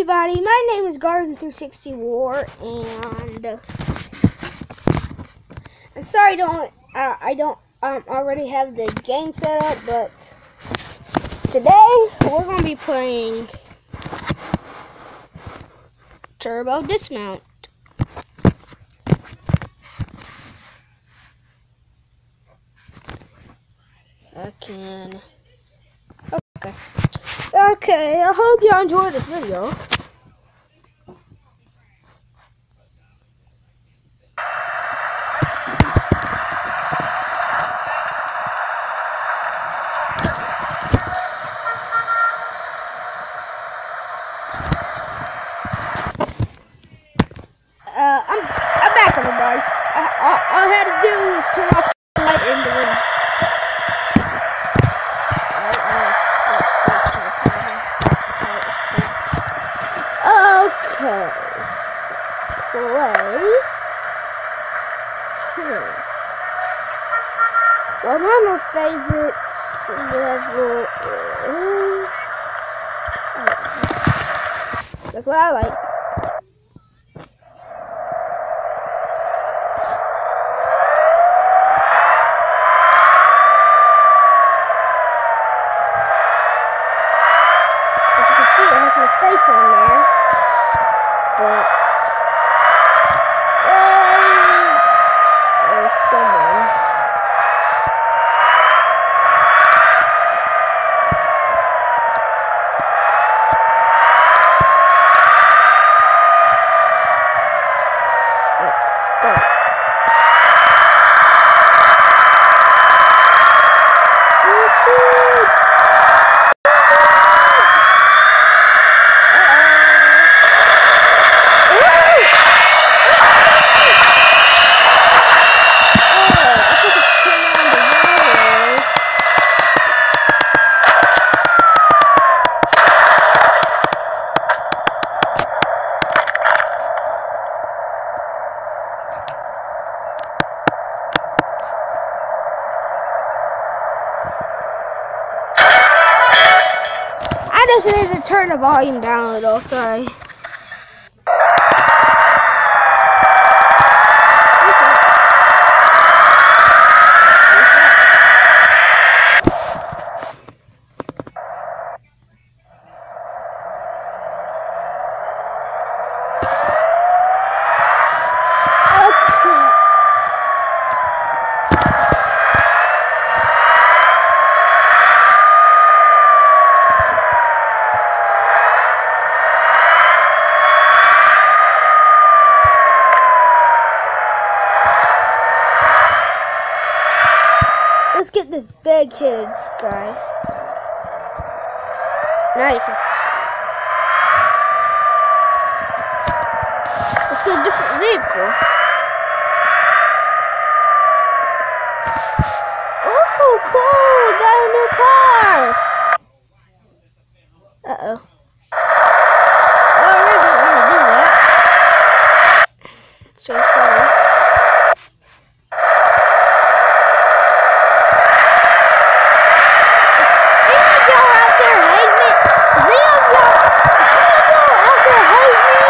everybody, my name is Guardian 360 Warr, and I'm sorry I don't uh, I don't um, already have the game set up, but today we're gonna be playing Turbo Dismount. I can. Okay. Okay, I hope y'all enjoyed this video. Uh, I'm I'm back, everybody. I, all, all I had to do was turn off the light in the room. Alright, let's- let's see if my power- this power is correct. Okay. Let's play. Hmm. One favorites level is. That's what I like. As you can see, it has my face on there. But um, there's someone. Let's start. Woohoo! I to turn the volume down a little, sorry. Okay. Let's get this big headed guy. Now you can see. Let's get a different vehicle. Oh, cool! Got a new car! Uh oh. Oh, I really don't want to do that. Let's change cars. Any of y'all out there hate me? If any of y'all, if any of y'all out there hate me?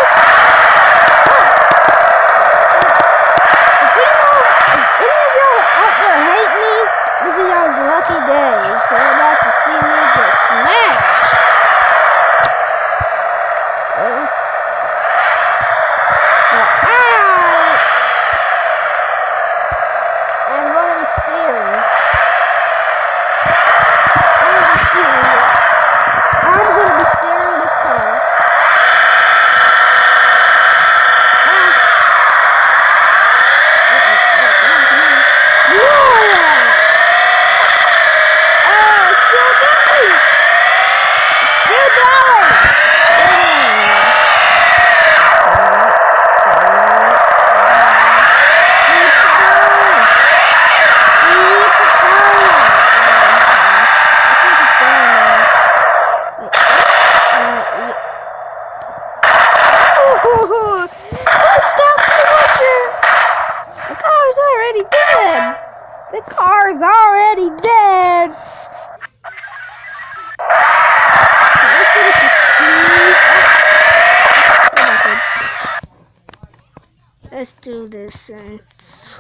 If any of y'all, if any of y'all out there hate me, this is y'all's lucky day. You're about to see me get smashed. Let's- Now, I am going to be steering. I'm gonna be steering it. I'm gonna be steering this car. Ah. Yeah! Oh, it's still going! It's still going! The car's already dead. Let's do this. And let's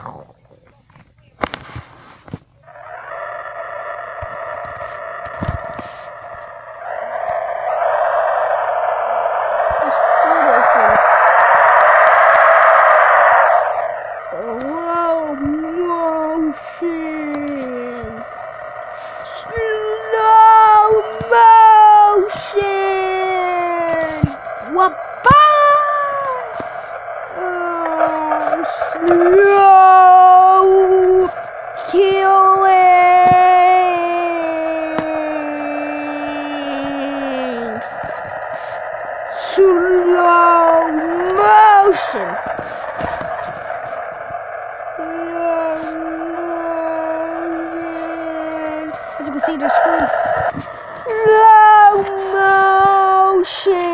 do this. And slow motion. Slow motion. Whoop-a! Uh, slow killing. Slow motion. As you can see, the screen. Slow motion.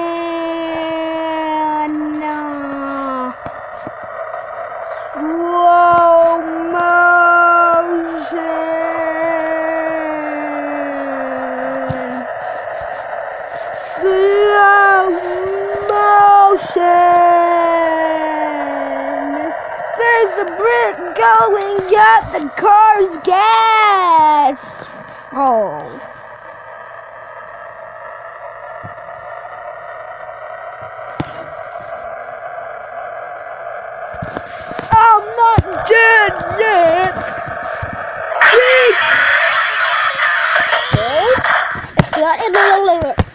Slow motion. Slow motion. There's a brick going up the car's gas. Oh. I'm not dead yet. Okay. It's not in the.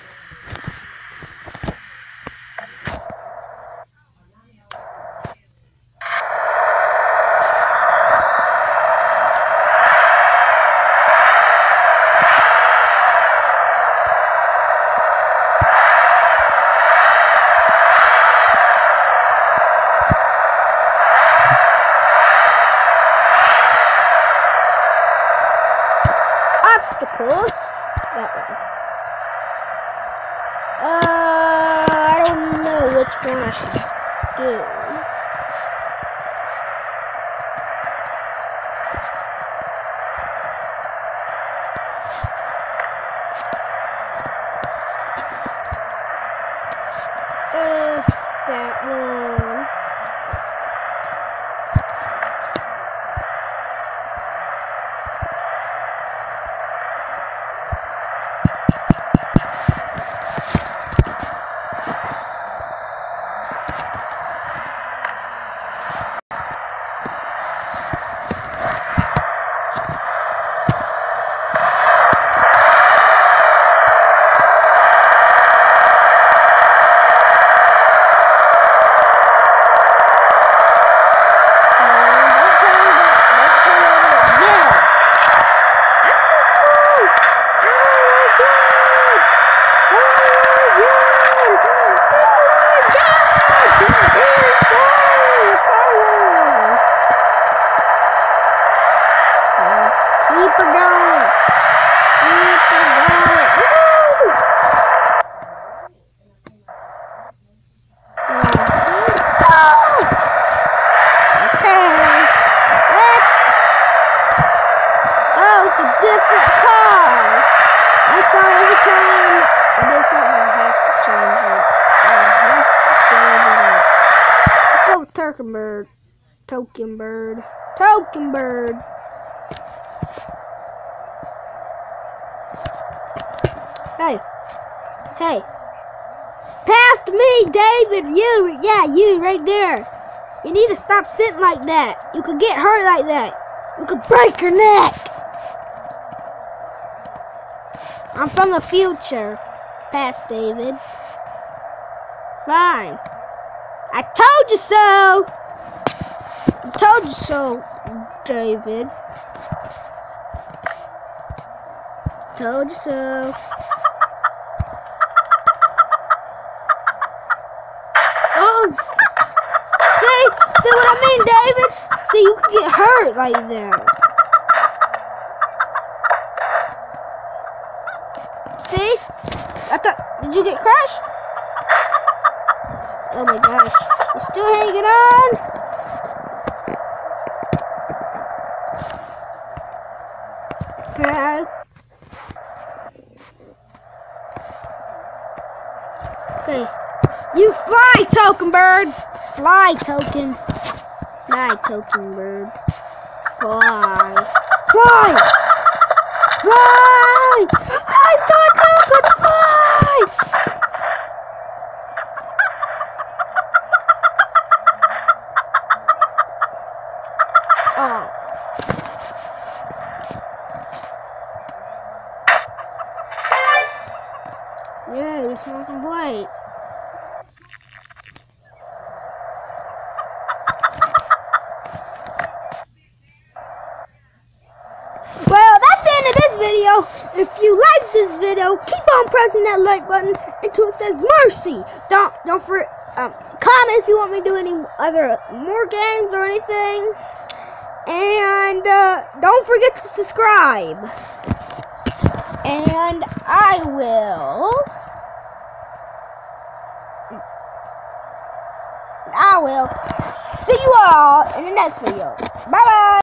Obstacles. That one. Uh, I don't know which one I should do. Uh, that one. Keep her going. Keep her going. Woo! Okay. Let's go to different cars. I saw every time I do something, I have to change it. Let's go with Turkin Bird. Token Bird. Token Bird. Hey. Hey. Past me, David. You. Yeah, you right there. You need to stop sitting like that. You could get hurt like that. You could break your neck. I'm from the future. Past David. Fine. I told you so. I told you so, David. Told you so. Oh, see, see what I mean, David? See, you can get hurt like that. See? I thought, did you get crushed? Oh my gosh, you still hanging on? Okay. Okay. You fly, token bird. Fly, token. Night, token bird. Fly. Fly! Fly! I thought you could fly! Oh. Yeah, you smoking blade. Well, that's the end of this video. If you like this video, keep on pressing that like button until it says mercy. Don't don't for um, comment if you want me to do any other more games or anything. And uh, don't forget to subscribe. And I will. I will see you all in the next video. Bye bye.